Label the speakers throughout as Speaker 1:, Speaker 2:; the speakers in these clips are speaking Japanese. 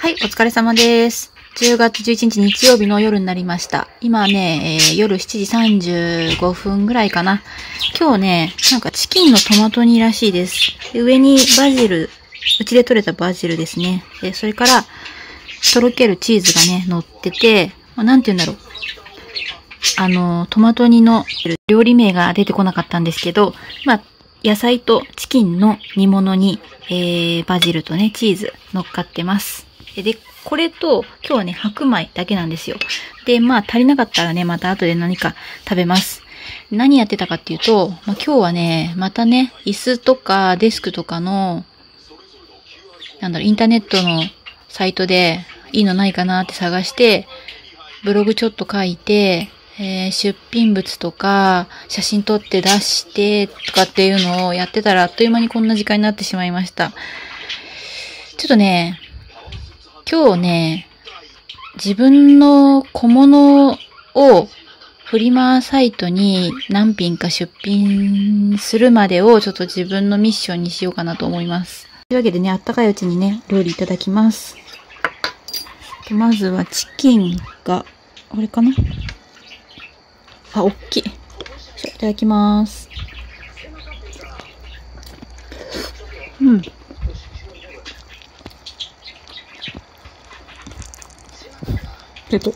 Speaker 1: はい、お疲れ様です。10月11日日曜日の夜になりました。今ね、えー夜7時35分ぐらいかな。今日ね、なんかチキンのトマト煮らしいです。で上にバジル、うちで採れたバジルですね。で、それから、とろけるチーズがね、乗ってて、まあなんて言うんだろう。あの、トマト煮の料理名が出てこなかったんですけど、まあ、野菜とチキンの煮物に、えー、バジルとね、チーズ乗っかってます。で、これと、今日はね、白米だけなんですよ。で、まあ、足りなかったらね、また後で何か食べます。何やってたかっていうと、まあ、今日はね、またね、椅子とかデスクとかの、なんだろ、インターネットのサイトでいいのないかなって探して、ブログちょっと書いて、えー出品物とか、写真撮って出して、とかっていうのをやってたら、あっという間にこんな時間になってしまいました。ちょっとね、今日ね、自分の小物をフリマサイトに何品か出品するまでをちょっと自分のミッションにしようかなと思います。というわけでね、あったかいうちにね、料理いただきます。まずはチキンが、あれかな？あ、おっきい。いただきます。うん。えっと、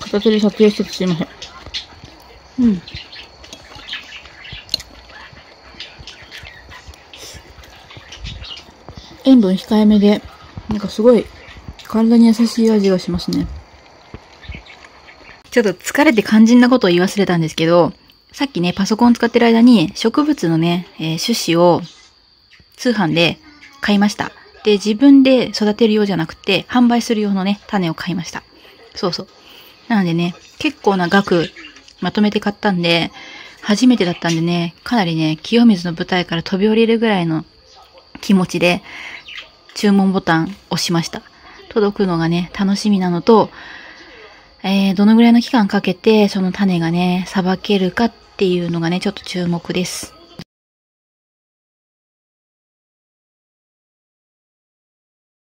Speaker 1: 片手で撮影しててすいません。うん。塩分控えめで、なんかすごい体に優しい味がしますね。ちょっと疲れて肝心なことを言い忘れたんですけど、さっきね、パソコン使ってる間に植物のね、えー種子を通販で買いました。で、自分で育てるようじゃなくて、販売する用のね、種を買いました。そうそう。なのでね、結構な額まとめて買ったんで、初めてだったんでね、かなりね、清水の舞台から飛び降りるぐらいの気持ちで、注文ボタン押しました。届くのがね、楽しみなのと、えー、どのぐらいの期間かけて、その種がね、さばけるかっていうのがね、ちょっと注目です。